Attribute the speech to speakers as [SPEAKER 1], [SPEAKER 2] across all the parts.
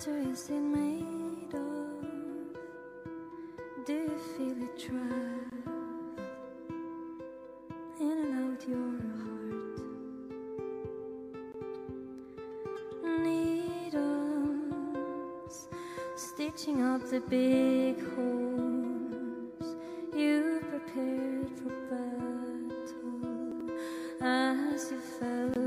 [SPEAKER 1] What is it made of? Do you feel it trapped in and out your heart? Needles stitching up the big holes you prepared for battle as you fell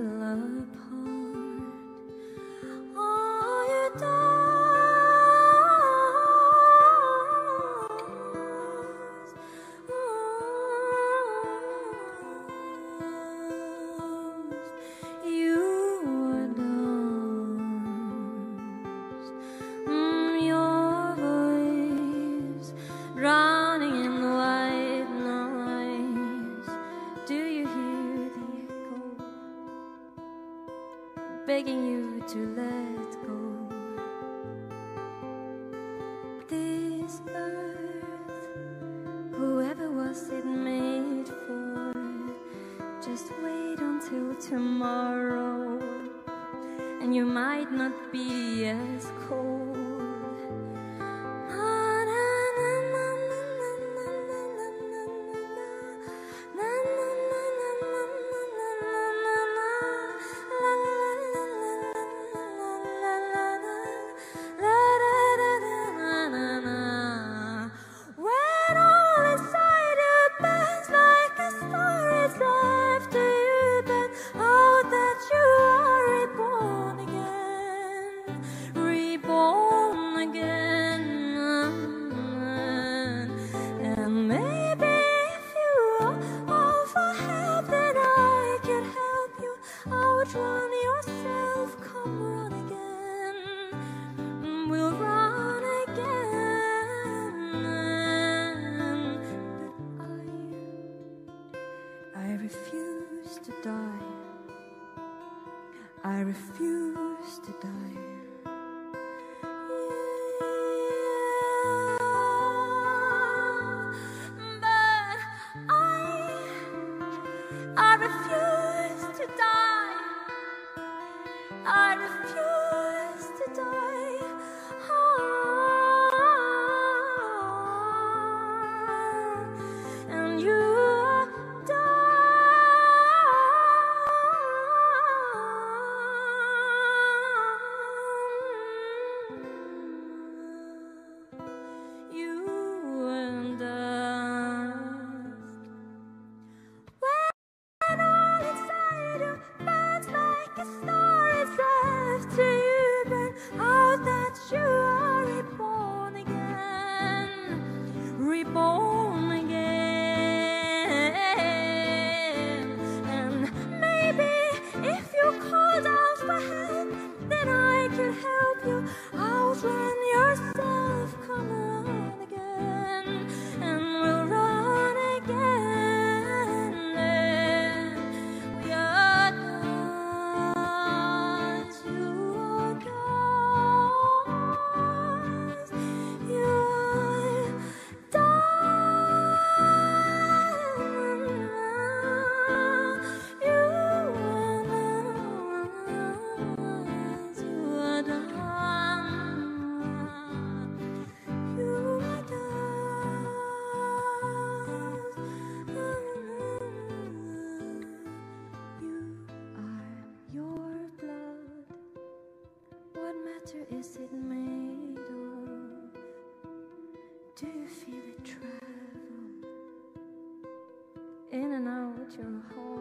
[SPEAKER 1] begging you to let go? This earth, whoever was it made for, just wait until tomorrow, and you might not be as cold. Refuse to die. I refuse to die. I refuse to die. I refuse What is it made of? Do you feel it travel in and out your heart?